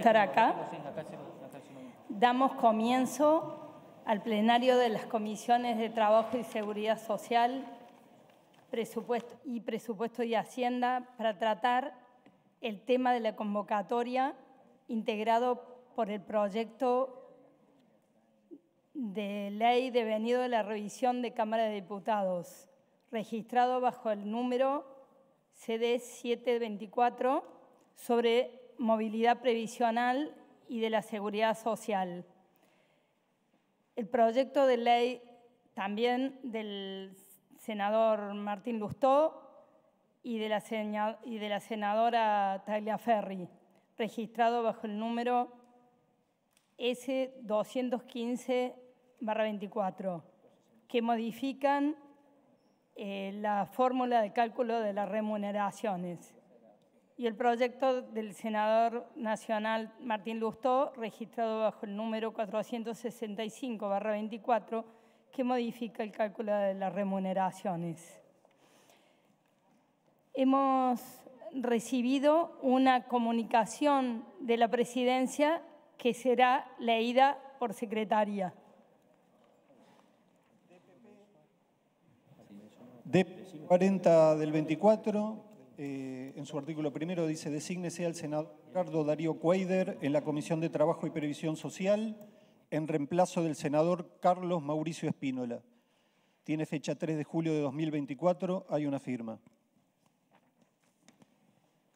estar acá. Damos comienzo al plenario de las comisiones de Trabajo y Seguridad Social presupuesto y Presupuesto y Hacienda para tratar el tema de la convocatoria integrado por el proyecto de ley devenido de la revisión de Cámara de Diputados, registrado bajo el número CD 724 sobre movilidad previsional y de la seguridad social. El proyecto de ley también del senador Martín Lustó y de la, y de la senadora Talia Ferri, registrado bajo el número S215-24, que modifican eh, la fórmula de cálculo de las remuneraciones. Y el proyecto del senador nacional Martín Lustó, registrado bajo el número 465-24, que modifica el cálculo de las remuneraciones. Hemos recibido una comunicación de la presidencia que será leída por secretaria. De 40 del 24, eh, en su artículo primero dice, desígnese al senador Ricardo Darío Cuaider en la Comisión de Trabajo y Previsión Social en reemplazo del senador Carlos Mauricio Espínola. Tiene fecha 3 de julio de 2024, hay una firma.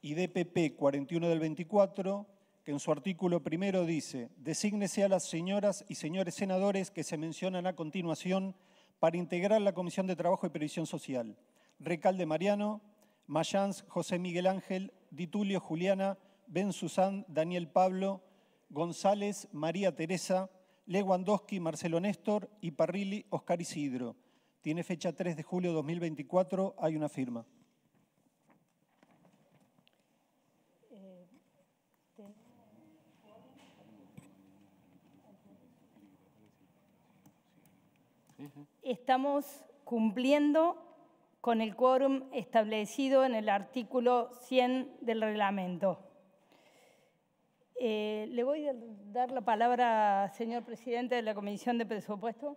Y DPP 41 del 24, que en su artículo primero dice, desígnese a las señoras y señores senadores que se mencionan a continuación para integrar la Comisión de Trabajo y Previsión Social. Recalde Mariano, Mayans José Miguel Ángel, Ditulio Juliana, Ben Susán Daniel Pablo, González María Teresa, Lewandowski Marcelo Néstor y Parrilli Oscar Isidro. Tiene fecha 3 de julio de 2024, hay una firma. Estamos cumpliendo con el quórum establecido en el artículo 100 del reglamento. Eh, le voy a dar la palabra, señor presidente de la Comisión de Presupuesto.